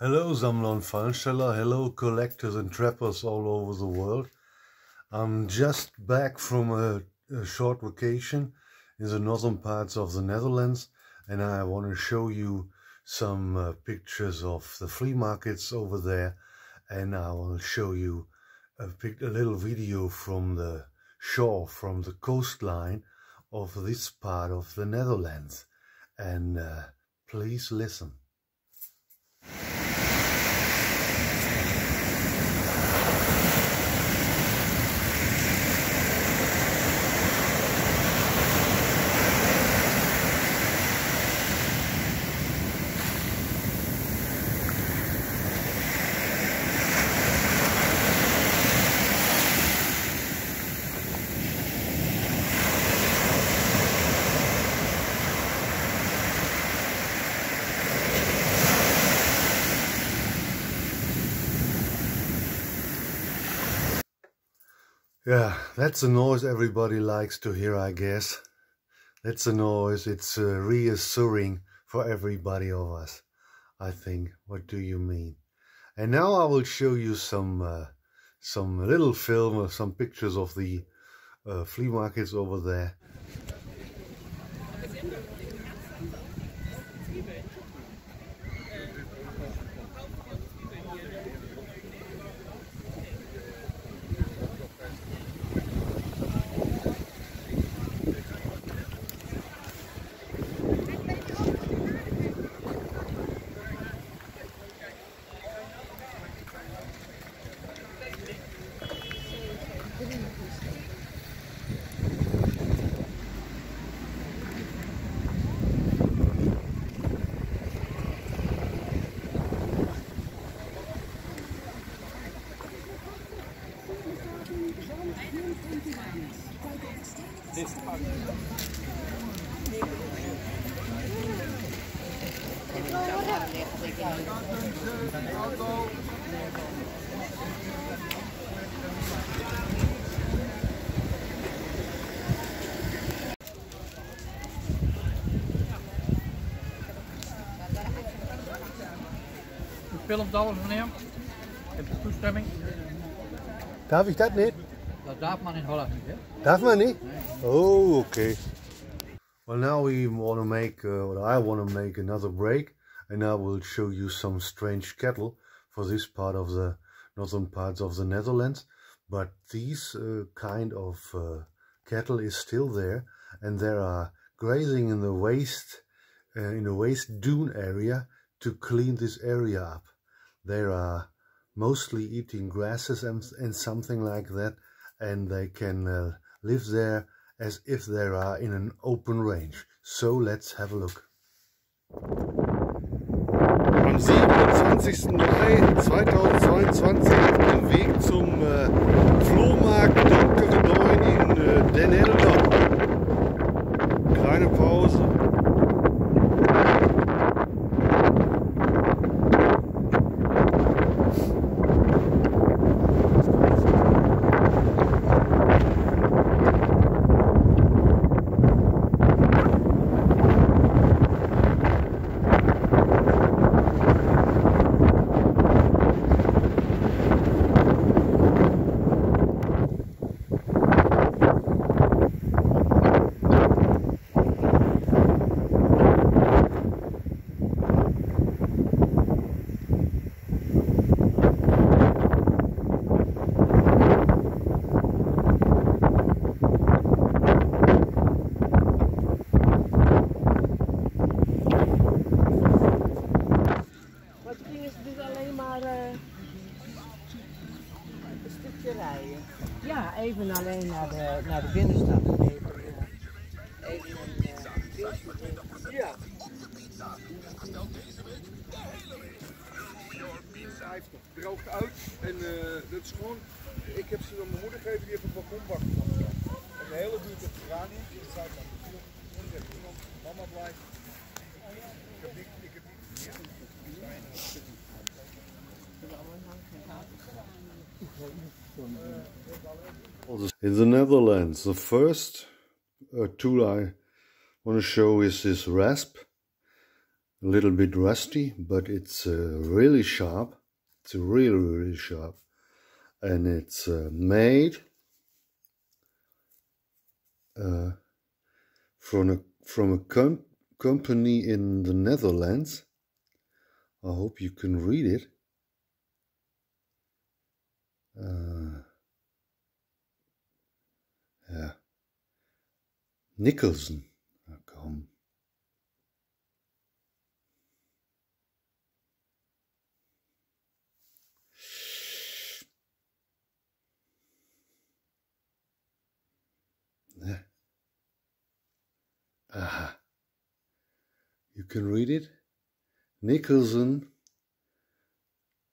Hello, Sammler Fallensteller. Hello, collectors and trappers all over the world. I'm just back from a, a, short vacation in the northern parts of the Netherlands, and I want to show you some uh, pictures of the flea markets over there, and I will show you a, a little video from the shore, from the coastline of this part of the Netherlands. And uh, please listen. Yeah, that's a noise everybody likes to hear, I guess. That's a noise, it's uh, reassuring for everybody of us, I think. What do you mean? And now I will show you some uh, some little film, or some pictures of the uh, flea markets over there. Filmt alles, meneer. Heb je toestemming? Darf ich das nicht? Dat darf man in Holland niet, hè? Darf man nicht? Oh, okay. Well, now we want to make, uh, or I want to make another break, and I will show you some strange cattle for this part of the northern parts of the Netherlands. But these uh, kind of uh, cattle is still there, and they are grazing in the waste, uh, in the waste dune area to clean this area up. They are mostly eating grasses and, and something like that, and they can uh, live there as if they are in an open range. So let's have a look. Am 27. Mai 2022 auf dem Weg zum äh, ik heb ze aan mijn moeder gegeven, die heeft een balkonbak hele. En er heeft iemand, mama blijft. Ik heb niet, ik heb niet. In the Netherlands, the first uh, tool I want to show is this rasp. a little bit rusty, but it's uh, really sharp. It's really, really sharp. And it's uh, made uh, from a, from a com company in the Netherlands. I hope you can read it. Uh, yeah. Nicholson. Can read it. Nicholson,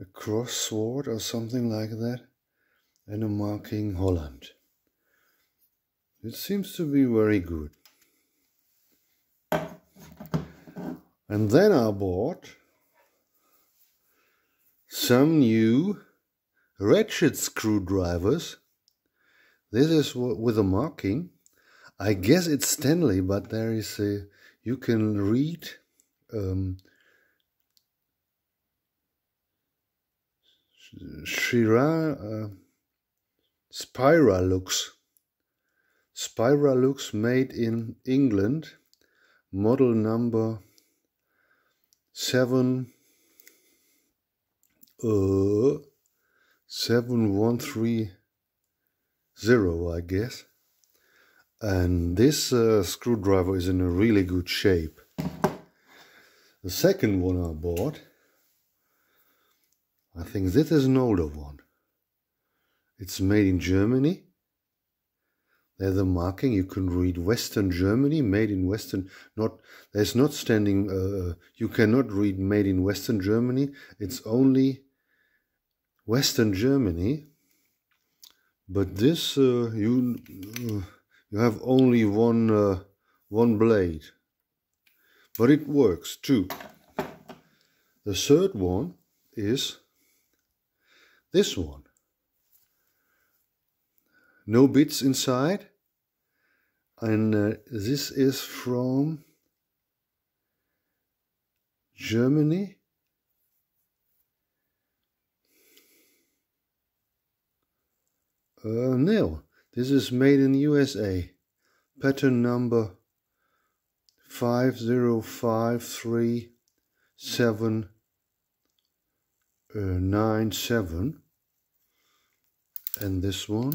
a crossword or something like that, and a marking Holland. It seems to be very good. And then I bought some new ratchet screwdrivers. This is with a marking. I guess it's Stanley, but there is a, you can read um, Shira uh, Spiralux. Spiralux made in England, model number seven uh seven one three zero, I guess. And this uh, screwdriver is in a really good shape. The second one I bought, I think this is an older one. It's made in Germany. There's a marking. You can read Western Germany, made in Western. Not there's not standing. Uh, you cannot read made in Western Germany. It's only Western Germany. But this uh, you uh, you have only one uh, one blade, but it works too. The third one is this one. No bits inside. And uh, this is from Germany. Uh, no this is made in USA pattern number 5053797 uh, and this one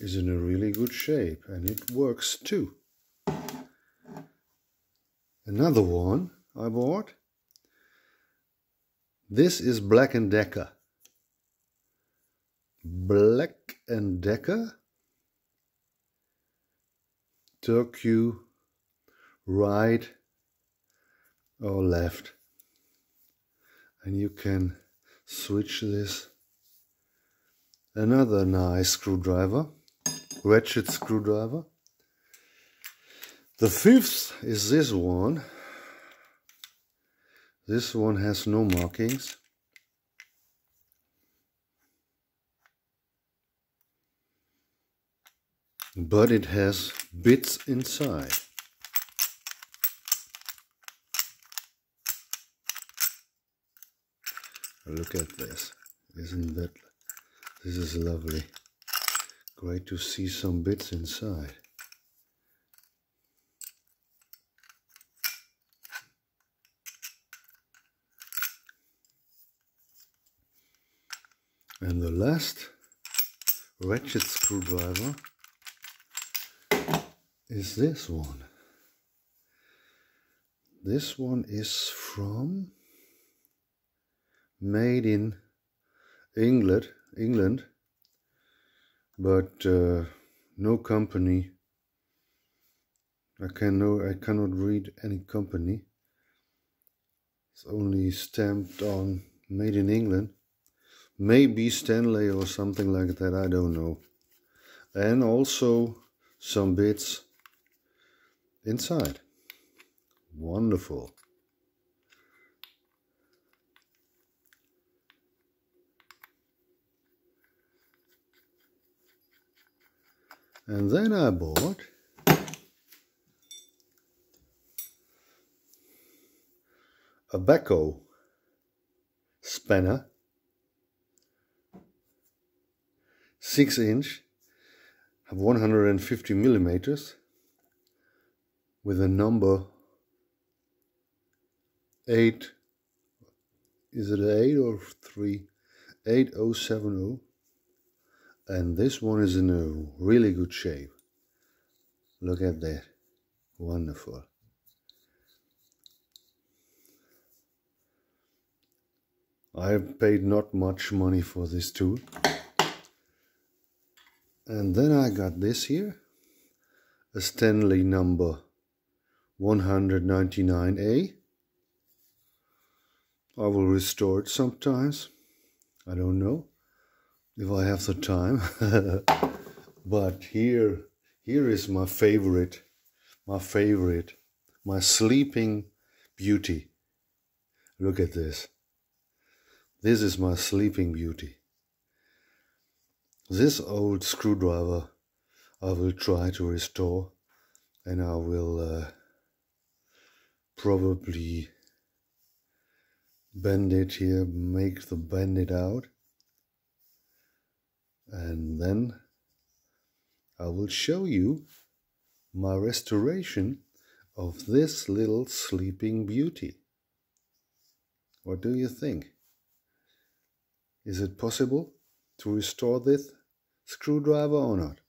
is in a really good shape and it works too. Another one I bought. This is Black & Decker. Black & Decker. Took you right or left. And you can switch this. Another nice screwdriver ratchet screwdriver. The fifth is this one. This one has no markings. But it has bits inside. Look at this. Isn't that... This is lovely. Great to see some bits inside. And the last ratchet screwdriver is this one. This one is from made in England, England but uh, no company. I can no, I cannot read any company. It's only stamped on made in England. Maybe Stanley or something like that, I don't know. And also some bits inside. Wonderful. And then I bought a Bahco spanner 6 inch 150 millimeters with a number 8 is it 8 or 3 8070 and this one is in a really good shape. Look at that. Wonderful. I paid not much money for this tool. And then I got this here. A Stanley number 199A I will restore it sometimes. I don't know if I have the time. But here here is my favorite my favorite my sleeping beauty. Look at this. This is my sleeping beauty. This old screwdriver I will try to restore and I will uh, probably bend it here, make the bend it out and then I will show you my restoration of this little sleeping beauty. What do you think? Is it possible to restore this screwdriver or not?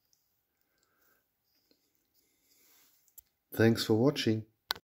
Thanks for watching.